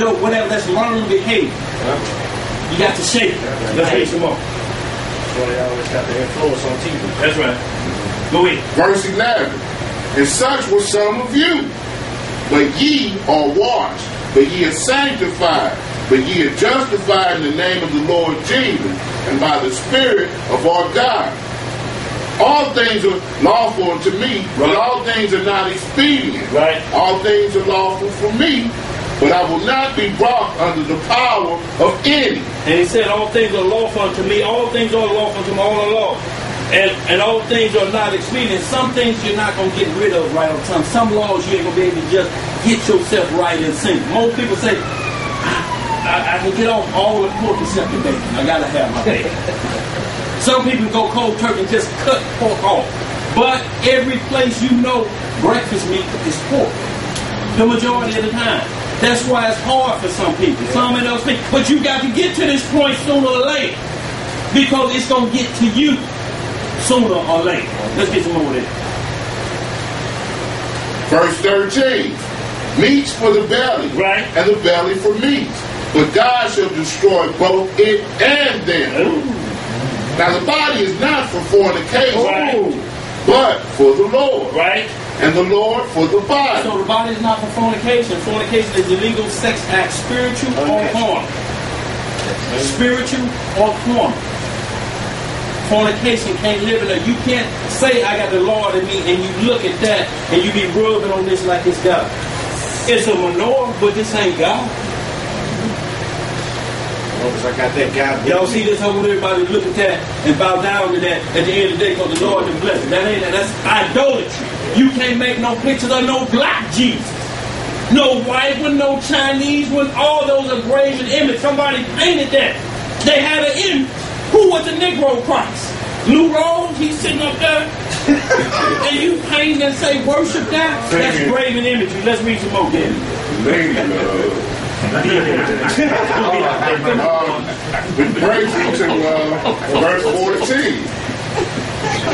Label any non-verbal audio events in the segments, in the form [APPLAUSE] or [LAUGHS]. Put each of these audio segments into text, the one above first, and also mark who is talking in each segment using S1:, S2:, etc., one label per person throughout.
S1: the whatever that's learned behavior. You got to shape it. Let's read some more.
S2: Well, they always got the influence on TV.
S1: That's right. Go ahead.
S3: Verse 11. And such were some of you. But ye are washed, but ye are sanctified, but ye are justified in the name of the Lord Jesus, and by the Spirit of our God. All things are lawful unto me, but all things are not expedient.
S1: Right.
S3: All things are lawful for me, but I will not be brought under the power of any.
S1: And he said, All things are lawful unto me, all things are lawful unto me, all are law. And, and all things are not expedient. Some things you're not going to get rid of right on time. Some laws you ain't going to be able to just get yourself right and sync. Most people say, I, I can get off all the pork except the bacon. I got to have my bacon. [LAUGHS] Some people go cold turkey and just cut pork off. But every place you know breakfast meat is pork. The majority of the time. That's why it's hard for some people. Some of those things. But you got to get to this point sooner or later. Because it's going to get to you sooner or later. Let's get some more of this.
S3: Verse 13. Meats for the belly,
S1: Right.
S3: and the belly for meats. But God shall destroy both it and them. Now the body is not for fornication,
S1: Right.
S3: but for the Lord,
S1: Right?
S3: And the Lord for the body.
S1: So the body is not for fornication. Fornication is illegal sex act, spiritual or carnal. Spiritual or carnal. Fornication can't live in there. You can't say I got the Lord in me and you look at that and you be rubbing on this like it's God. It's a menorah, but this ain't God.
S2: As long as I got that guy.
S1: Y'all see this? I want everybody to look at that and bow down to that at the end of the day because the Lord is blessed. That ain't that's idolatry. You can't make no pictures of no black Jesus. No white one, no Chinese one, all those are graven image. Somebody painted that. They had an image. Who was the Negro Christ? Lou Rose, he's sitting up there. [LAUGHS] and you paint and say worship that? That's graven imagery. Let's read some more then. [LAUGHS]
S3: Lady, uh, um, it brings to uh, verse 14.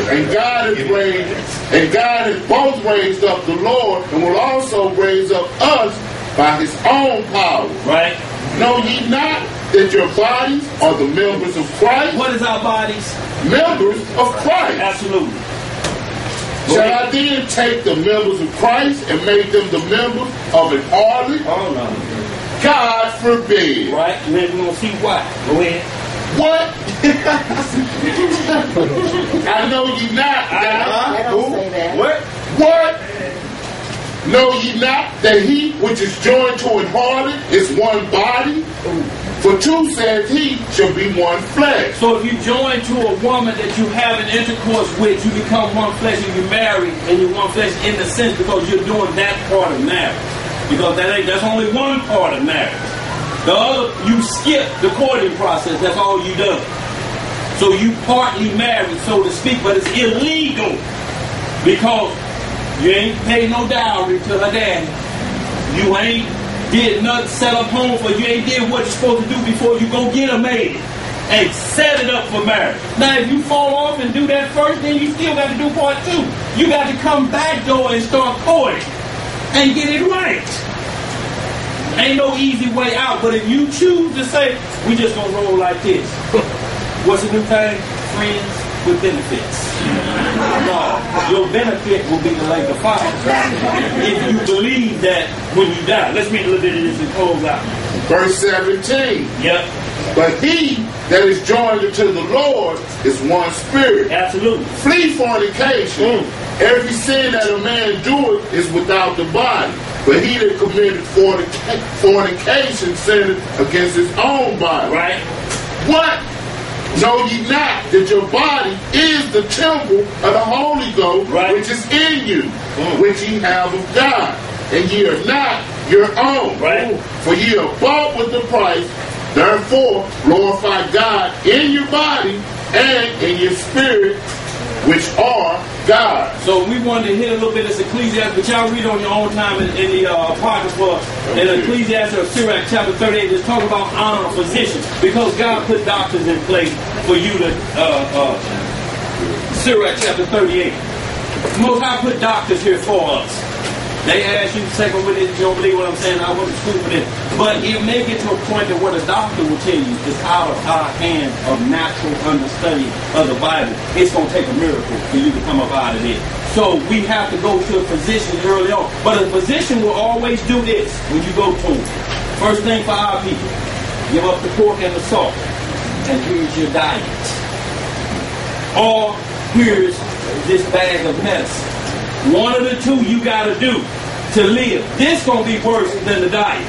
S3: And God has raised, and God has both raised up the Lord, and will also raise up us by His own power.
S1: Right?
S3: Know ye not that your bodies are the members of Christ?
S1: What is our bodies?
S3: Members of Christ.
S1: Absolutely.
S3: Shall I then take the members of Christ and make them the members of an harlot?
S1: Oh no.
S3: God forbid.
S1: Right? And then we're gonna see why. Go ahead.
S3: What? [LAUGHS] I know ye not that
S4: They don't say that.
S1: What?
S3: what? Know ye not that he which is joined to an harlot is one body? For two says he shall be one flesh.
S1: So if you join to a woman that you have an intercourse with, you become one flesh and you marry and you're one flesh in the sense because you're doing that part of marriage. Because that ain't that's only one part of marriage. The other you skip the courting process, that's all you done. So you partly married, so to speak, but it's illegal because you ain't paid no dowry to her daddy. You ain't did nothing, set up home for you ain't did what you're supposed to do before you go get a maid and set it up for marriage. Now if you fall off and do that first, then you still got to do part two. You got to come back door and start courting and get it right. Ain't no easy way out, but if you choose to say, we just gonna roll like this. [LAUGHS] What's the new thing? Friends with benefits. No, your benefit will be the lake of fire. If you believe that when you die. Let's read a little bit of this and close out.
S3: Verse 17.
S1: Yep,
S3: But he that is joined unto the Lord is one spirit.
S1: absolutely.
S3: Flee fornication. Mm. Every sin that a man doeth is without the body. But he that committed fornica- fornication sinned against his own body.
S1: Right?
S3: What? Know ye not that your body is the temple of the Holy Ghost,
S1: Right.
S3: which is in you, mm. which ye have of God, and ye are not your own.
S1: Right.
S3: For ye are bought with the price. Therefore, glorify God in your body and in your spirit, which are God.
S1: So we wanted to hit a little bit of this Ecclesiastes, but y'all read on your own time in, in the uh, Apocrypha, in Ecclesiastes or Sirach chapter 38, just talk about honor physicians, because God put doctors in place for you to, uh, uh, Sirach chapter 38. Most High put doctors here for us. They ask you, second with it, if you don't believe what I'm saying, I went to school for this. But it may get to a point that what a doctor will tell you is out of our hands of natural understanding of the Bible. It's going to take a miracle for you to come up out of it. So we have to go to a physician early on. But a physician will always do this when you go to him. First thing for our people, give up the pork and the salt. And here's your diet. Or here's this bag of medicine. One of the two you got to do to live. This going to be worse than the diet.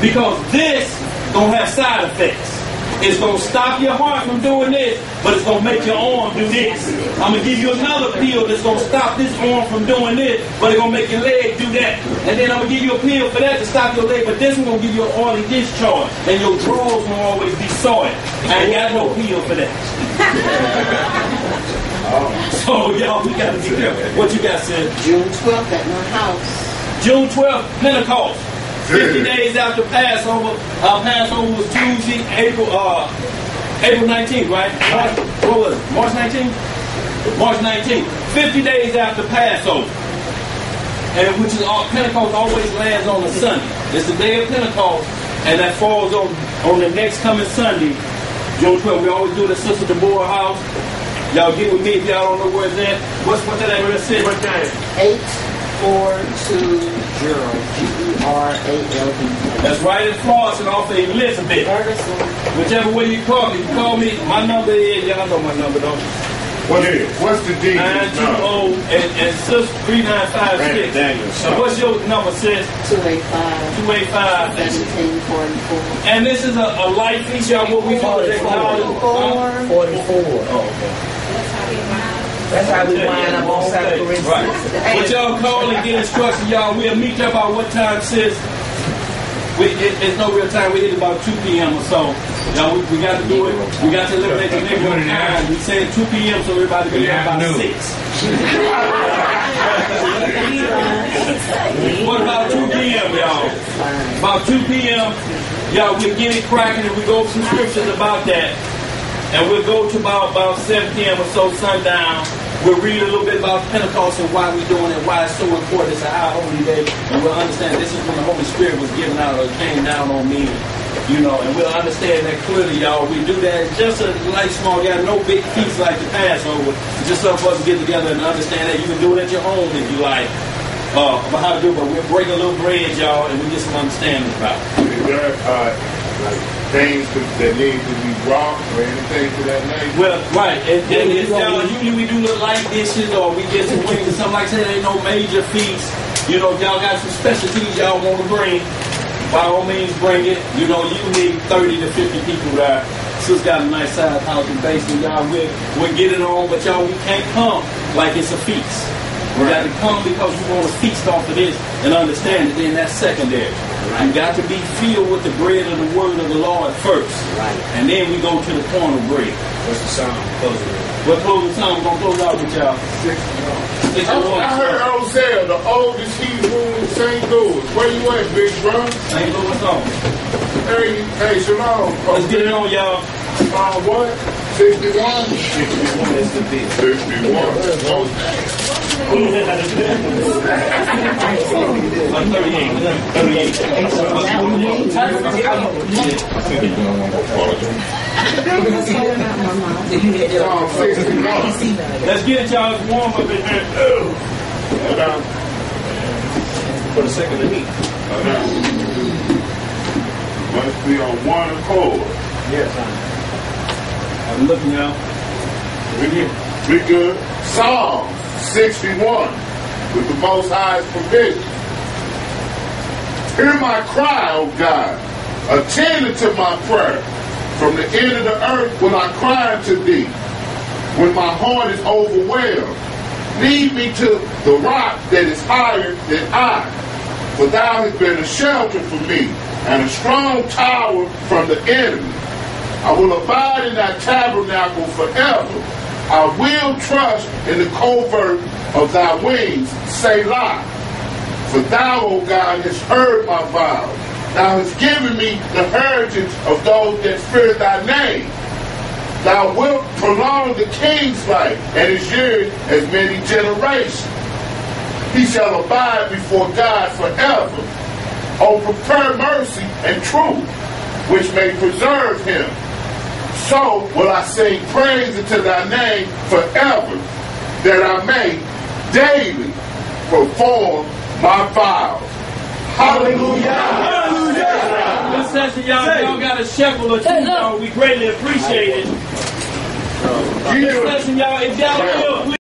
S1: Because this going to have side effects. It's going to stop your heart from doing this, but it's going to make your arm do this. I'm going to give you another pill that's going to stop this arm from doing this, but it's going to make your leg do that. And then I'm going to give you a pill for that to stop your leg, but this one going to give you an oily discharge, and your drawers will always be soiled. I ain't got no pill for that. [LAUGHS] so, y'all, we got to be careful. What you got, sis?
S4: June 12th at my house.
S1: June 12th, Pentecost. 50 days after Passover. Uh, Passover was Tuesday, April uh, April 19th, right? March, what was it? March 19th? March 19th. 50 days after Passover. And which is all, Pentecost always lands on a Sunday. It's the day of Pentecost, and that falls on, on the next coming Sunday, June 12th. We always do the Sister Deborah house. Y'all get with me if y'all don't know where it's at. What's, what's that address? What time?
S4: 8. 420 G-E-R-A-L-D.
S1: That's right in Florence and off of Elizabeth. Whichever way you call me, you call me. My number is, y'all know my number, don't you?
S3: What is? yeah. what's the
S1: D? 920 and, and sis 3956.
S2: Daniels,
S1: so. What's your number, sis?
S4: 285.
S1: 285.
S4: 1744.
S1: And this is a, a light feature of what we call
S4: 44.
S5: 44.
S1: Oh, okay.
S5: That's how we wind up on South
S1: Okay,
S5: Corinthians.
S1: Right. But y'all call and get instructions, y'all. We'll meet up about what time, sis. We, it, it's no real time. We hit about 2 p.m. or so. Y'all, we, we got to do it. We got to eliminate the Negro time. We said 2 p.m. so everybody be there about 6. [LAUGHS] what about 2 p.m., y'all? About 2 p.m., y'all, we get it cracking and we go through scriptures about that. And we'll go to about, about 7 p.m. or so, sundown. We'll read a little bit about Pentecost and why we're doing it, why it's so important. It's high holy day. And we'll understand this is when the Holy Spirit was given out or came down on me. You know, and we'll understand that clearly, y'all. We do that just a light, small guy, no big feast like the Passover. Just something for us get together and understand that. You can do it at your home if you like. Uh, about how to do it, but we'll break a little bread, y'all, and we get some understanding about it.
S3: Uh, like things to, that need to be brought or anything to that nature?
S1: Well, right, and, and it's, y'all, usually we do little light dishes or we get some wings or something like that. Ain't no major feast. You know, if y'all got some specialties y'all want to bring, by all means bring it. You know, you need 30 to 50 people there. Sis got a nice size house and basement, y'all. We'll, we'll get it on, but y'all, we can't come like it's a feast. We got to come because we want to feast off of this and understand it, then that's secondary. You got to be filled with the bread of the word of the Lord first.
S4: Right.
S1: And then we go to the corner bread.
S2: What's the song? Close it.
S1: We're closing song? We're going to close out with y'all. Six
S3: I,
S1: and one.
S3: I heard Ozell, the oldest Hebrew in St. Louis. Where you at, big bro?
S1: St. Louis on.
S3: Hey, hey, Shalom.
S1: Let's get it on, y'all.
S3: Uh, what? 61?
S2: That's the beat.
S3: 61.
S1: Uh, 38. 38.
S3: Psalm 61.
S1: Let's get it, y'all. Warm up in here.
S3: And, um,
S2: For the sake of the heat.
S3: must be on one accord.
S2: Yes,
S1: I'm looking, y'all.
S3: We good. We good. Psalm 61 with the Most High's provision. Hear my cry, O God. Attend to my prayer. From the end of the earth will I cry unto thee. When my heart is overwhelmed, lead me to the rock that is higher than I. For thou hast been a shelter for me and a strong tower from the enemy. I will abide in thy tabernacle forever. I will trust in the covert of thy wings, Selah. For thou, O God, hast heard my vows. Thou hast given me the heritage of those that fear thy name. Thou wilt prolong the king's life, and his years as many generations. He shall abide before God forever. O prepare mercy and truth, which may preserve him. So will I sing praise unto thy name forever, that I may daily perform my vows. Hallelujah. Hallelujah!
S1: This session, y'all, y'all got a shekel or two, y'all. We greatly appreciate it. This session, y'all, if y'all feel